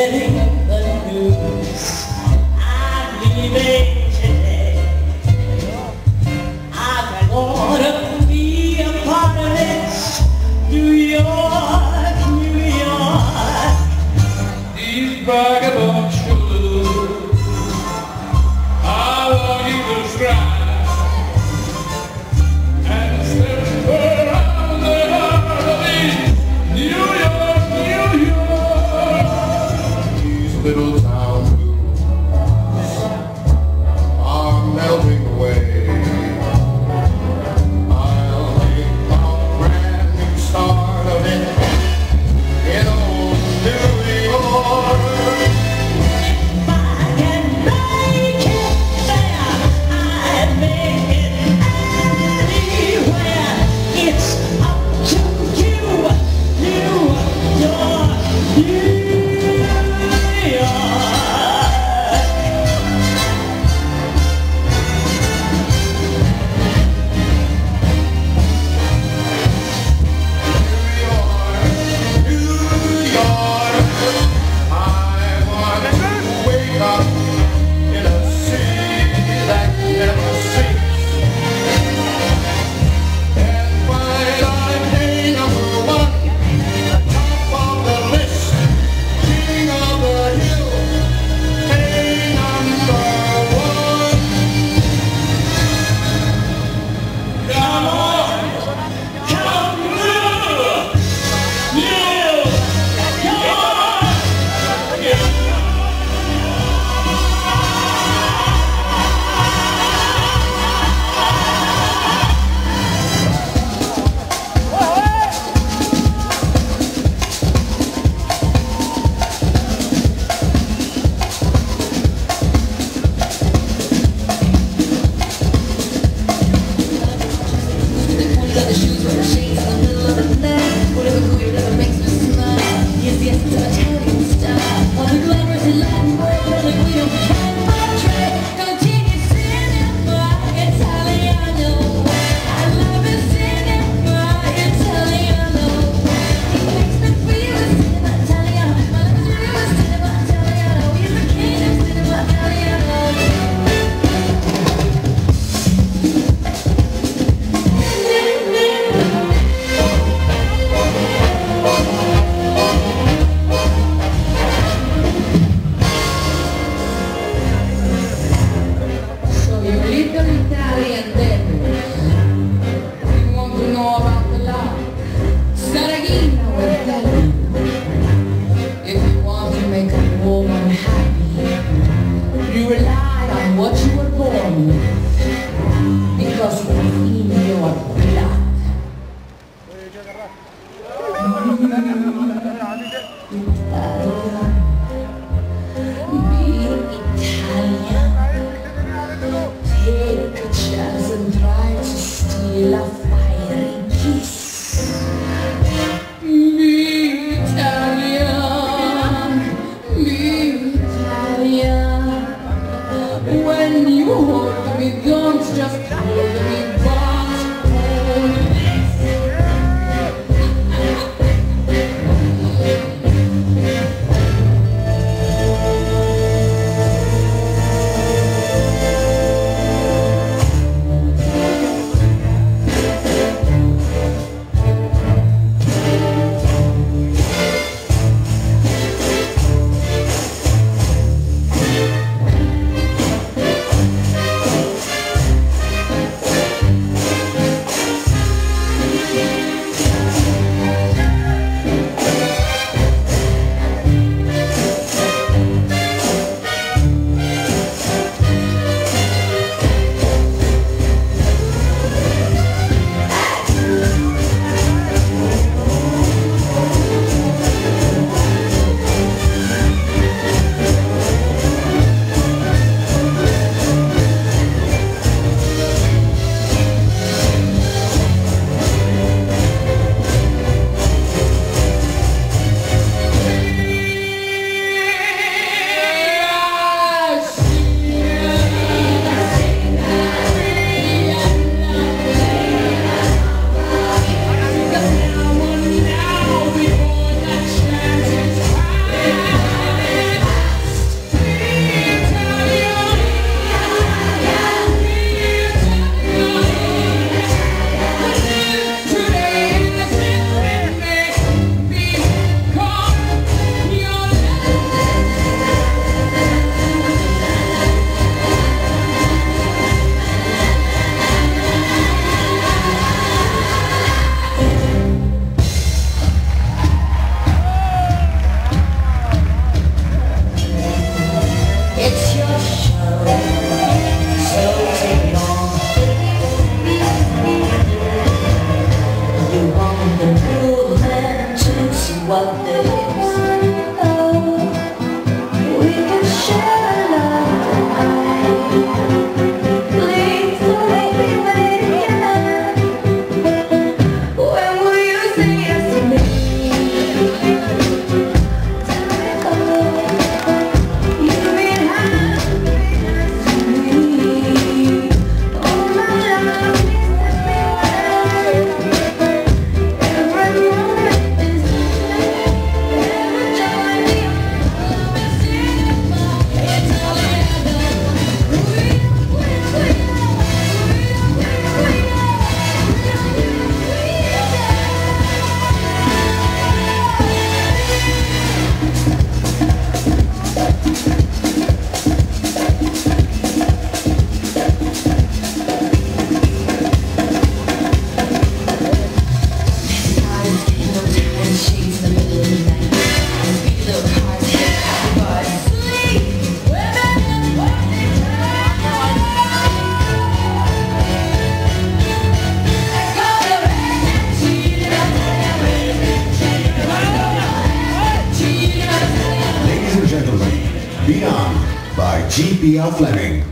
beginning anew una Beyond by GPL Fleming.